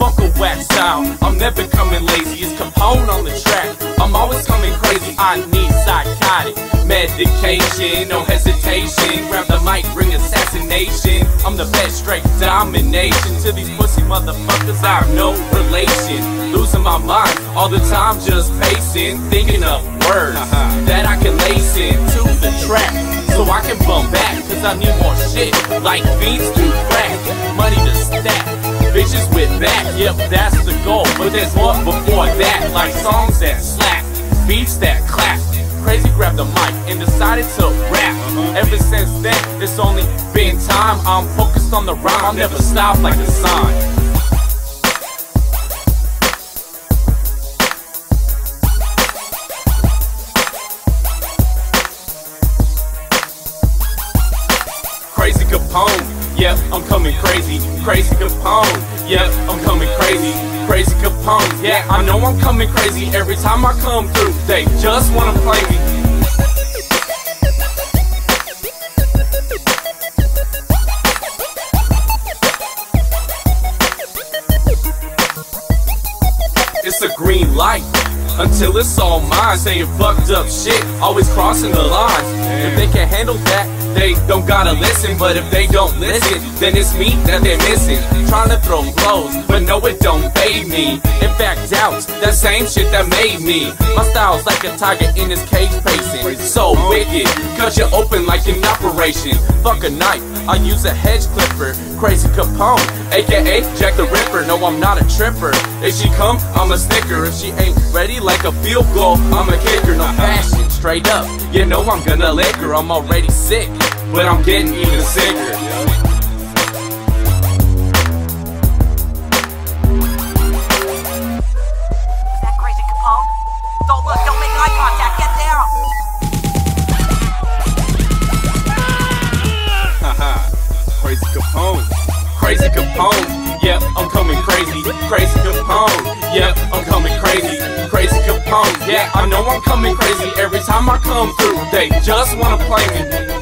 Bunker wax style, I'm never coming lazy. It's Capone on the track. I'm always coming crazy. I need psychotic medication, no hesitation. Grab the mic, bring assassination. I'm the best, straight domination. To these pussy motherfuckers, I have no relation. My mind all the time, just pacing, thinking of words that I can lace into the track. So I can bump back, cause I need more shit. Like beats to crack, money to stack. Bitches with back, yep, that's the goal. But there's more before that, like songs that slap, beats that clap. Crazy grabbed the mic and decided to rap. Ever since then, it's only been time. I'm focused on the rhyme, I'll never stop like a sign. Capone, yep, I'm coming crazy. Crazy Capone, yep, I'm coming crazy. Crazy Capone, yeah, I know I'm coming crazy. Every time I come through, they just wanna play me. It's a green light until it's all mine. Saying fucked up shit, always crossing the lines. If they can handle that, they don't gotta listen. But if they don't listen, then it's me that they're missing. Trying to throw blows, but no, it don't fade me. In fact, doubts that same shit that made me. My style's like a tiger in his cage pacing. So wicked, cause you're open like an operation. Fuck a knife, I use a hedge clipper. Crazy Capone, aka Jack the Ripper. No, I'm not a tripper. If she come, I'm a snicker. If she ain't ready like a field goal, I'm a kicker. No passion, straight up. You know I'm gonna lick her. I'm already sick, but I'm getting even sicker. Crazy Capone? Don't look, don't make eye contact, get down! Haha, crazy Capone. Crazy Capone, yep, I'm coming crazy. Crazy Capone, yep, I'm coming crazy. Crazy Capone, yeah, I know I'm coming crazy. Every time I come through, they just wanna play me.